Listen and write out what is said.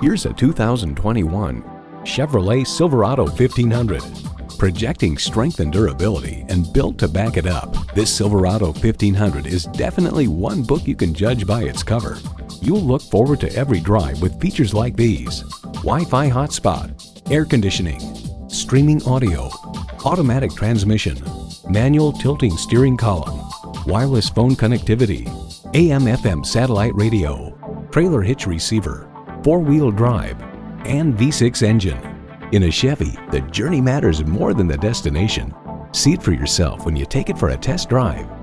Here's a 2021 Chevrolet Silverado 1500. Projecting strength and durability and built to back it up, this Silverado 1500 is definitely one book you can judge by its cover. You'll look forward to every drive with features like these. Wi-Fi hotspot, air conditioning, streaming audio, automatic transmission, manual tilting steering column, wireless phone connectivity, AM FM satellite radio, trailer hitch receiver, four-wheel drive, and V6 engine. In a Chevy, the journey matters more than the destination. See it for yourself when you take it for a test drive.